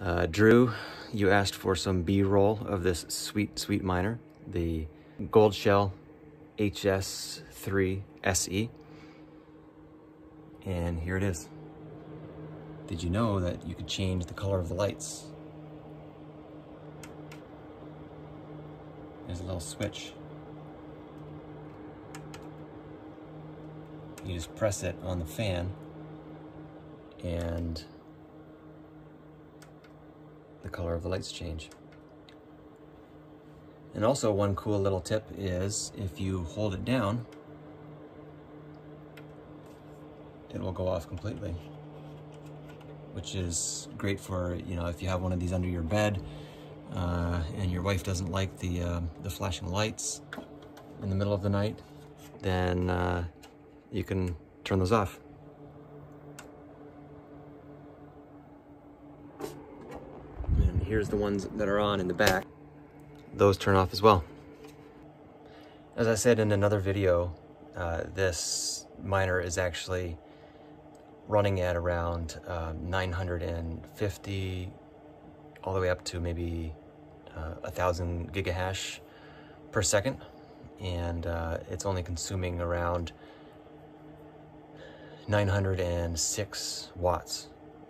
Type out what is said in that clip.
Uh, Drew, you asked for some B-roll of this sweet, sweet miner, the Goldshell HS3 SE. And here it is. Did you know that you could change the color of the lights? There's a little switch. You just press it on the fan and the color of the lights change. And also one cool little tip is if you hold it down, it will go off completely, which is great for, you know, if you have one of these under your bed uh, and your wife doesn't like the, uh, the flashing lights in the middle of the night, then uh, you can turn those off. And here's the ones that are on in the back. Those turn off as well. As I said in another video, uh, this miner is actually running at around um, 950 all the way up to maybe uh, a thousand gigahash per second and uh, it's only consuming around 906 watts